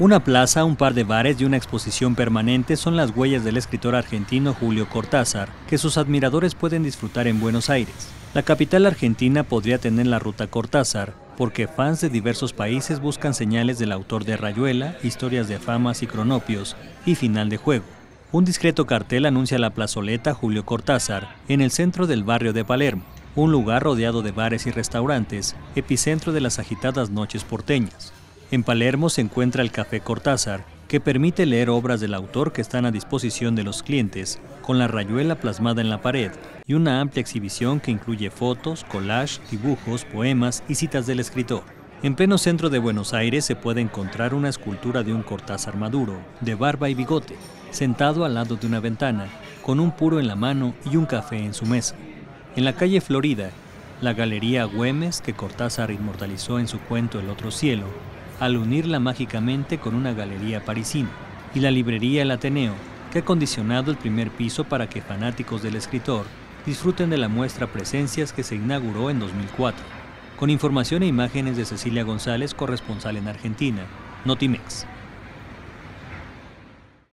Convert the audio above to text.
Una plaza, un par de bares y una exposición permanente son las huellas del escritor argentino Julio Cortázar, que sus admiradores pueden disfrutar en Buenos Aires. La capital argentina podría tener la ruta Cortázar, porque fans de diversos países buscan señales del autor de Rayuela, historias de famas y cronopios, y final de juego. Un discreto cartel anuncia la plazoleta Julio Cortázar, en el centro del barrio de Palermo, un lugar rodeado de bares y restaurantes, epicentro de las agitadas noches porteñas. En Palermo se encuentra el Café Cortázar, que permite leer obras del autor que están a disposición de los clientes, con la rayuela plasmada en la pared y una amplia exhibición que incluye fotos, collage, dibujos, poemas y citas del escritor. En pleno centro de Buenos Aires se puede encontrar una escultura de un Cortázar maduro, de barba y bigote, sentado al lado de una ventana, con un puro en la mano y un café en su mesa. En la calle Florida, la Galería Güemes, que Cortázar inmortalizó en su cuento El otro cielo, al unirla mágicamente con una galería parisina, y la librería El Ateneo, que ha condicionado el primer piso para que fanáticos del escritor disfruten de la muestra Presencias que se inauguró en 2004. Con información e imágenes de Cecilia González, corresponsal en Argentina, Notimex.